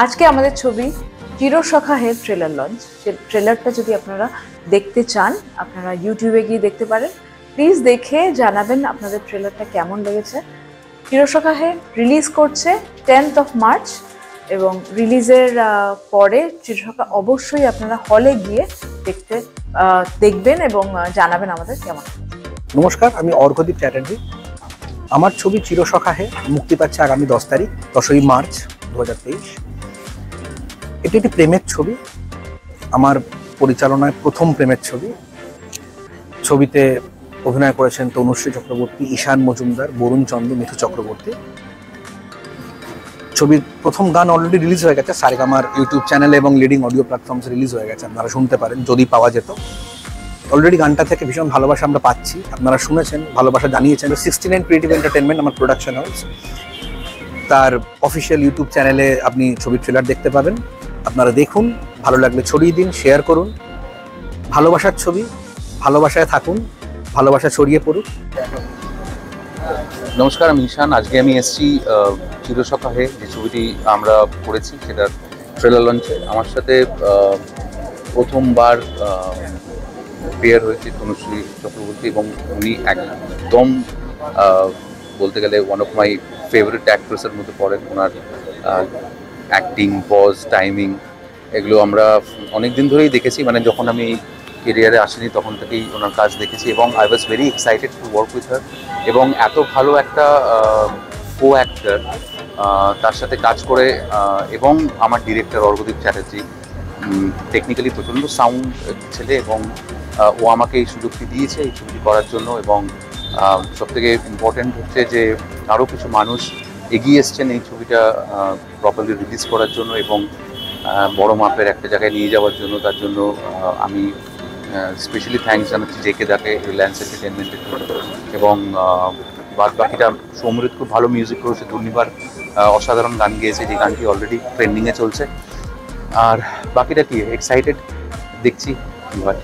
আজকে আমাদের ছবি চিরসখা হের ট্রেলার লঞ্চ। সে ট্রেলারটা যদি আপনারা দেখতে চান, আপনারা ইউটিউবে গিয়ে দেখতে পারেন। প্লিজ দেখে জানাবেন আপনাদের ট্রেলারটা কেমন লেগেছে। চিরসখা হে রিলিজ করছে টেন্থ অফ মার্চ এবং রিলিজের পরে চিরসখা অবশ্যই আপনারা হলে গিয়ে দেখতে দেখবেন এবং জানাবেন আমাদের কেমন নমস্কার, আমি অর্ঘদীপ চ্যাটার্জি। আমার ছবি চিরসখাহে মুক্তি পাচ্ছে আগামী দশ তারিখ, দশই মার্চ, দু হাজার তেইশ। এটি একটি প্রেমের ছবি। আমার পরিচালনায় প্রথম প্রেমের ছবি। ছবিতে অভিনয় করেছেন তনুশ্রী চক্রবর্তী, ঈশান মজুমদার, বরুণ চন্দ্র, মিথু চক্রবর্তী। ছবির প্রথম গান অলরেডি রিলিজ হয়ে গেছে। সারেগামার ইউটিউব চ্যানেলে এবং লিডিং অডিও প্ল্যাটফর্মসে রিলিজ হয়ে গেছে। আপনারা শুনতে পারেন, যদি পাওয়া যেত। অলরেডি গানটা থেকে ভীষণ ভালোবাসা আমরা পাচ্ছি। আপনারা শুনেছেন, ভালোবাসা জানিয়েছেন। সিক্সটি নাইন ক্রিয়েটিভ এন্টারটেনমেন্ট আমার প্রোডাকশন হাউস তার অফিসিয়াল ইউটিউব চ্যানেলে আপনি ছবির ট্রেলার দেখতে পাবেন। আপনারা দেখুন ভালো লাগলে ছড়িয়ে দিন শেয়ার করুন। ভালোবাসার ছবি ভালোবাসায় থাকুন ভালোবাসা ছড়িয়ে পড়ুক। নমস্কার আমি ঈশান। আজকে আমি এসেছি আহ, চিরসপ্তাহে যে ছবিটি আমরা করেছি সেটার ট্রেলার লঞ্চে আমার সাথে প্রথমবার পেয়ার হয়েছে তনুশ্রী চক্রবর্তী এবং উনি একদম বলতে গেলে ওয়ান অফ মাই ফেভারিট অ্যাক্ট্রেসের মধ্যে পড়েন। ওনার অ্যাক্টিং পজ টাইমিং এগুলো আমরা অনেক দিন ধরেই দেখেছি। মানে যখন আমি কেরিয়ারে আসিনি তখন থেকেই ওনার কাজ দেখেছি এবং I was very excited to work with her এবং এত ভালো একটা কো অ্যাক্টার তার সাথে কাজ করে এবং আমার ডিরেক্টর অর্ঘদীপ চ্যাটার্জি টেকনিক্যালি প্রচণ্ড সাউন্ড ছেলে এবং ও আমাকে এই সুযোগটি দিয়েছে এই ছবিটি করার জন্য এবং সব থেকে ইম্পর্টেন্ট হচ্ছে যে আরও কিছু মানুষ এগিয়ে এসছেন এই ছবিটা প্রপারলি রিলিজ করার জন্য এবং বড় মাপের একটা জায়গায় নিয়ে যাওয়ার জন্য, তার জন্য আমি স্পেশালি থ্যাঙ্কস জানাচ্ছি জেকে দাকে রিলায়েন্স এন্টারটেনমেন্টের জন্য। এবং বাদ বাকিটা সৌমৃত খুব ভালো মিউজিক করেছে, দুর্নিবার অসাধারণ গান গেয়েছে, যে গানটি অলরেডি ট্রেন্ডিংয়ে চলছে। আর বাকিটা কি? এক্সাইটেড দেখছি, কি হয়।